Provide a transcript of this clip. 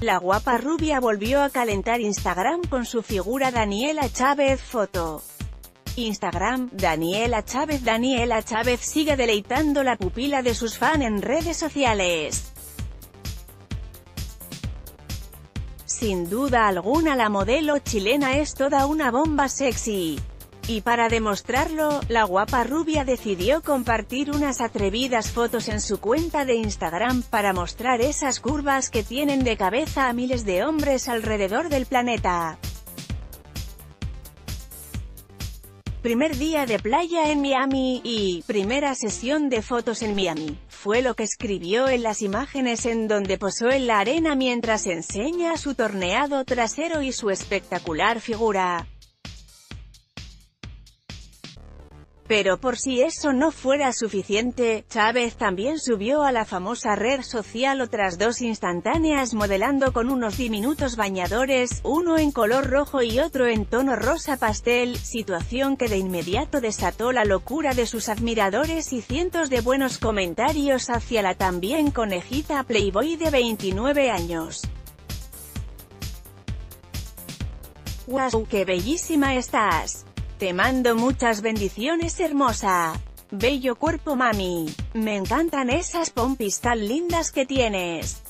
La guapa rubia volvió a calentar Instagram con su figura Daniela Chávez Foto. Instagram, Daniela Chávez Daniela Chávez sigue deleitando la pupila de sus fans en redes sociales. Sin duda alguna la modelo chilena es toda una bomba sexy. Y para demostrarlo, la guapa rubia decidió compartir unas atrevidas fotos en su cuenta de Instagram para mostrar esas curvas que tienen de cabeza a miles de hombres alrededor del planeta. Primer día de playa en Miami, y primera sesión de fotos en Miami, fue lo que escribió en las imágenes en donde posó en la arena mientras enseña su torneado trasero y su espectacular figura. Pero por si eso no fuera suficiente, Chávez también subió a la famosa red social otras dos instantáneas modelando con unos diminutos bañadores, uno en color rojo y otro en tono rosa pastel, situación que de inmediato desató la locura de sus admiradores y cientos de buenos comentarios hacia la también conejita Playboy de 29 años. ¡Wow! ¡Qué bellísima estás! Te mando muchas bendiciones hermosa. Bello cuerpo mami. Me encantan esas pompis tan lindas que tienes.